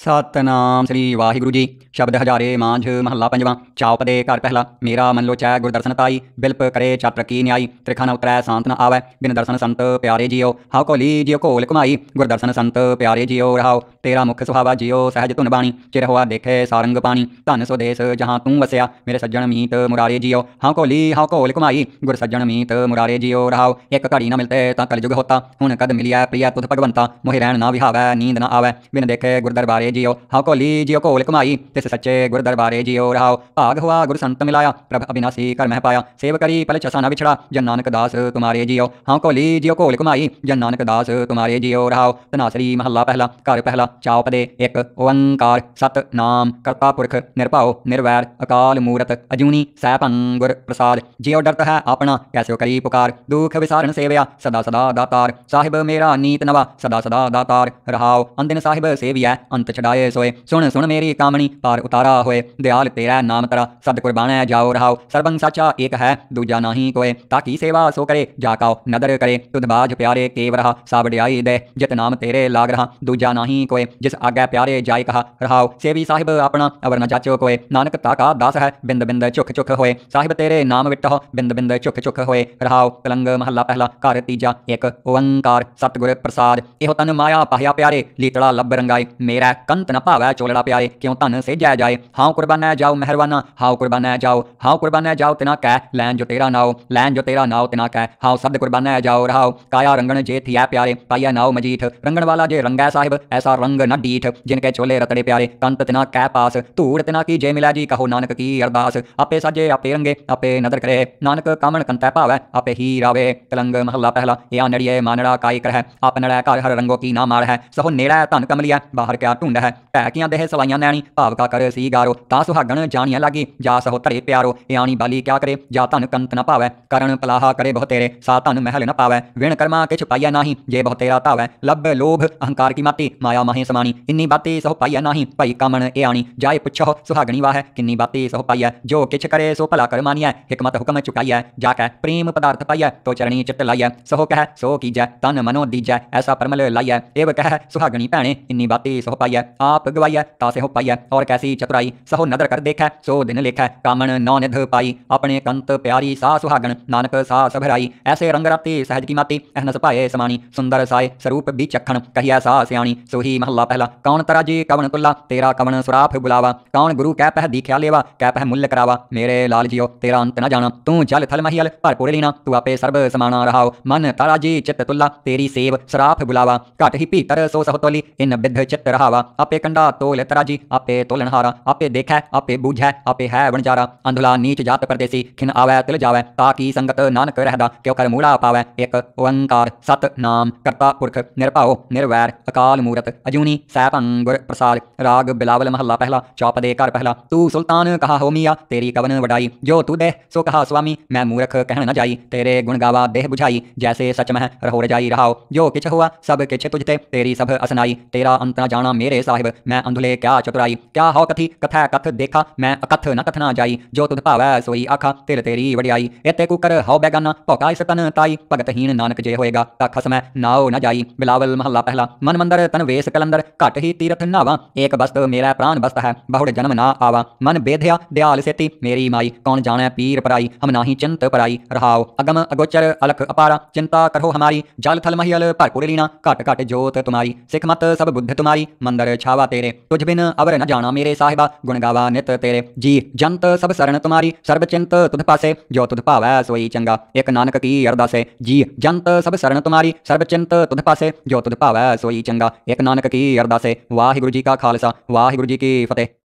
ਸਤਨਾਮ ਸ੍ਰੀ ਵਾਹਿਗੁਰੂ ਜੀ ਸ਼ਬਦ ਹਜ਼ਾਰੇ ਮਾਂਝ ਮਹੱਲਾ ਪੰਜਵਾਂ ਚਾਉਪਦੇ ਘਰ ਪਹਿਲਾ ਮੇਰਾ ਮਨ ਲੋਚੈ ਗੁਰ ਦਰਸ਼ਨ ਪਾਈ ਬਿਲਪ ਕਰੇ ਚਾਤਰ ਕੀ ਨਿਆਈ ਤ੍ਰਿਖਾ ਨ ਉਤਰੈ ਸ਼ਾਂਤ ਨ ਆਵੈ ਬਿਨ ਦਰਸ਼ਨ ਸੰਤ ਪਿਆਰੇ ਜੀਓ ਹਾਉ ਕੋ ਲੀ ਜਿਉ ਕੋਲ ਕਮਾਈ ਗੁਰ ਦਰਸ਼ਨ ਸੰਤ ਪਿਆਰੇ ਜੀਓ ਰਹਾਉ ਤੇਰਾ ਮੁਖ ਸੁਹਾਵਾ ਜੀਓ ਸਹਿਜ ਧੁਨ ਬਾਣੀ ਚਿਰ ਹੋਆ ਦੇਖੇ ਸਾਰੰਗ ਪਾਣੀ ਧਨ ਸੋ ਦੇਸ ਜਹਾਂ ਤੂੰ ਵਸਿਆ ਮੇਰੇ ਸੱਜਣ ਮੀਤ ਮੁਰਾਰੇ ਜੀਓ ਹਾਉ ਕੋ ਲੀ ਹਾਉ ਕੋਲ ਕਮਾਈ ਗੁਰ ਸੱਜਣ ਮੀਤ ਮੁਰਾਰੇ ਜੀਓ ਰਹਾਉ ਇੱਕ ਘੜੀ ਨ ਮਿਲਤੇ ਤਾਂ ਕਲਯੁਗ ਹੋਤਾ ਹੁਣ ਕਦ ਮਿਲਿਆ ਪ੍ਰਿਆ ਤੁਧ ਭਗਵੰਤਾ ਮੋਹਿ ਰਹਿਣ ਨਾ ਵਿਹਾਵੈ ਨੀਂਦ ਨ ਆਵੈ ਬਿਨ ਦੇਖੇ ਗੁਰ जियो हाउ को लीजियो कोल कमाई तिस सच्चे गुर दरबारे जियो रहाओ। भाग हुआ गुर संत मिलाया, प्रभ अविनाशी कर मह पाया। सेव करी पल छसा न बिछड़ा, जन नानक दास तुम्हारे जियो। हाउ को लीजियो कोल कमाई जन नानक दास तुम्हारे जियो रहाओ। तनासरी महला पहला, कर पहला चाओपदे एक, ओंकार, सत, नाम, करता पुरख निरपाओ निरवैर, अकाल मूरत, अजूनी सैभं गुर प्रसाद। जियो डरत तो है अपना कैसे करी पुकार। दुख विसारण सेवया, सदा सदा दातार। साहिब मेरा नीत नवा, सदा सदा दातार। रहाओ, अंदिन साहिब सेविया, अंत ਛਡਾਏ ਸੋਏ ਸੁਣ ਸੁਣ ਮੇਰੀ ਕਾਮਣੀ ਪਾਰ ਉਤਾਰਾ ਹੋਏ ਦਿਆਲ ਤੇਰਾ ਨਾਮ ਤਰਾ ਸਦ ਕੁਰਬਾਨੈ ਜਾਓ ਰਹਾਉ ਸਰਬੰ ਸਾਚਾ ਏਕ ਹੈ ਦੂਜਾ ਨਹੀਂ ਕੋਏ ਤਾਕੀ ਸੇਵਾ ਸੋ ਕਰੇ ਜਾ ਕਾਉ ਨਦਰ ਕਰੇ ਤੁਧ ਬਾਜ ਪਿਆਰੇ ਕੇਵ ਰਹਾ ਸਾ ਵਡਿਆਈ ਦੇ ਜਿਤ ਨਾਮ ਤੇਰੇ ਲਾਗ ਰਹਾ ਦੂਜਾ ਨਹੀਂ ਕੋਏ ਜਿਸ ਆਗੈ ਪਿਆਰੇ ਜਾਇ ਕਹਾ ਰਹਾਉ ਸੇਵੀ ਸਾਹਿਬ ਆਪਣਾ ਅਵਰ ਨ ਜਾਚੋ ਕੋਏ ਨਾਨਕ ਤਾਕਾ ਦਾਸ ਹੈ ਬਿੰਦ ਬਿੰਦ ਝੁਕ ਝੁਕ ਹੋਏ ਸਾਹਿਬ ਤੇਰੇ ਨਾਮ ਵਿਟਹੁ ਬਿੰਦ ਬਿੰਦ ਝੁਕ ਝੁਕ ਹੋਏ ਰਹਾਉ ਤਲੰਗ ਮਹੱਲਾ ਪਹਿਲਾ ਘਰ ਤੀਜਾ ਇੱਕ ਓੰਕਾਰ ਸਤਿਗੁਰ ਪ੍ਰਸਾਦ ਇਹੋ ਤਨ ਮਾਇਆ ਪਾਹਿਆ ਪਿਆਰੇ ਲੀਤੜਾ ਲੱਭ ਰੰਗਾਏ ਮੇਰਾ कंत न पावै चोलड़ा प्यारे, क्यों धन से जय जाए। हाउ कुर्बाना जाओ मेहरबाना हाउ कुर्बाना जाओ हाउ कुर्बाना जाओ तिना कह, लैन जो तेरा नाओ लैन जो तेरा नाओ तिना कह। हाउ सद कुर्बाना जाओ रहाओ काया रंगण जे थिया प्यारे पाया नाओ मजीठ। रंगण वाला जे रंगा साहिब, ऐसा रंग न डीठ। जिनके चोले रतड़े प्यारे कंत तिना कह पास। धूड़ तिना की जे मिला जी, कहो नानक की अरदास। आपे साजे, आपे रंगे, आपे नदर करे। नानक कामण कंतै है आपे ही रावे। कलंग महला पहला, या नड़िए मानड़ा काई करह। आप नड़ै घर हर रंगों की ना मार है सहो नेड़ा धन कमलिया, बाहर क्या ढूंढ। ਹੈ ਭੈ ਕੀਆਂ ਦੇਹ ਸਲਾਈਆਂ ਨੈਣੀ ਭਾਵ ਕਾ ਕਰ ਸੀ ਗਾਰੋ ਤਾਂ ਸੁਹਾਗਣ ਜਾਣੀਆਂ ਲਾਗੀ ਜਾ ਸਹੋ ਧਰੇ ਪਿਆਰੋ ਇਆਣੀ ਬਾਲੀ ਕਿਆ ਕਰੇ ਜਾ ਧਨ ਕੰਤ ਨ ਭਾਵੈ ਕਰਨ ਪਲਾਹਾ ਕਰੇ ਬਹੁ ਤੇਰੇ ਸਾ ਧਨ ਮਹਿਲ ਨ ਪਾਵੈ ਵਿਣ ਕਰਮਾ ਕਿਛ ਪਾਈਐ ਨਾਹੀ ਜੇ ਬਹੁ ਤੇਰਾ ਧਾਵੈ ਲੱਭ ਲੋਭ ਅਹੰਕਾਰ ਕੀ ਮਾਤੀ ਮਾਇਆ ਮਾਹੀ ਸਮਾਣੀ ਇੰਨੀ ਬਾਤੀ ਸੋ ਪਾਈਐ ਨਾਹੀ ਭਈ ਕਾਮਣ ਇਆਣੀ ਜਾਏ ਪੁੱਛੋ ਸੁਹਾਗਣੀ ਵਾਹੈ ਕਿੰਨੀ ਬਾਤੀ ਸੋ ਪਾਈਐ ਜੋ ਕਿਛ ਕਰੇ ਸੋ ਭਲਾ ਕਰ ਮਾਨੀਐ ਹਕਮਤ ਹੁਕਮ ਚੁਕਾਈਐ ਜਾ ਕੈ ਪ੍ਰੇਮ ਪਦਾਰਥ ਪਾਈਐ ਤੋ ਚਰਣੀ ਚਿਤ ਲਾਈਐ ਸੋ ਕਹਿ ਸੋ ਕੀਜੈ ਤਨ ਮਨੋ ਦੀਜੈ ਐਸਾ ਪਰਮਲ ਲਾਈਐ ਏਵ ਕਹਿ ਸੁਹਾਗਣੀ ਭੈਣੇ ਇੰਨੀ ਬਾਤੀ ਸੋ ਪਾਈਐ आप गवाई है, तासे हो पाई है, और कैसी चतुराई, सहो नदर कर देखा, सो दिन लेखा, कामण नौ निध पाई, अपने कंत प्यारी सा सुहागण नानक सा सभराई ऐसे रंगराती सहज की माती अहनस पाए समानी, सुंदर साय स्वरूप भी चखण, कहिया सा सियाणी सोही महला पहला, कौन तरा जी कवन तुला, तेरा कवन सुराफ बुलावा, कौन गुरु कै पह दीख्या लेवा कै पह मूल्य करावा, मेरे लाल जियो, तेरा अंत न जाना, तू जल थल महियल पर भरपूर लीना, तू आपे सर्व समाना रहाओ, मन तारा जी चित तुला, तेरी सेव सराफ बुलावा घट ही भीतर सो सहतोली इन बिद चित रहावा आपे कंडा तोल तराजी, आपे तोलनहारा आपे देखे, आपे बूझे, आपे है वणजारा। अंधुला नीच जात परदेसी, खिन आवै, तिल जावै, ताकि संगत नानक रहदा, क्यों कर मूड़ा पावै। एक ओंकार, सत नाम, करता पुरख निरभाओ निरवैर, अकाल मूरत, अजूनी सैभं गुर प्रसाद, राग, बिलावल महला पहला, चौप दे कर पहला। तू सुल्तान कहा हो मिया, तेरी कवन वडाई। जो तू दे सो कहा स्वामी, मैं मूर्ख कह न जाई। तेरे गुण गावा देह बुझाई, जैसे सचमह रहो रजाई रहाओ। जो किछ हुआ, सब किछ तुझते तेरी सब असनाई। तेरा अंत न जाना मेरे साहिब, मैं अंधुले क्या चतुराई, क्या हो कथी, कथै कथ देखा, मैं अकथ न कथ ना जाई, जो तुद भावै सोई आखा तिर तेरी वडियाई। एते कुकर हो बैगाना भौका इस तन ताई, भगतहीन नानक जे होएगा का खसम नाओ न जाई। बिलावल महला पहला, मन मंदर तन वेश कलंदर घट ही तीरथ नावा, एक बस्त मेरा प्राण बस्त है, बहुड़ जन्म ना आवा। मन बेध्या, दयाल सेती, मेरी माई, कौन जाने पीर पराई, हम नाही चिंत पराई। रहाओ, अगम अगोचर अलख अपारा, चिंता करो हमारी। जल थल महियल, भरपूर लीना घट घट जोत तुम्हारी। सिख मत सब बुद्ध तुम्हारी, मंदर छावा तेरे। तुझ बिन अवर न जाना मेरे साहिबा गुण गावा नित तेरे। जी, जंत सब शरण तुम्हारी, सर्वचिंत तुध पासे, जो तुध पावै सोई चंगा। एक नानक की अरदास। है जी, जंत सब शरण तुम्हारी, सर्वचिंत तुध पासे, जो तुध पावै सोई चंगा। एक नानक की अरदास। है वाहिगुरु जी का खालसा, वाहिगुरु जी की फतेह।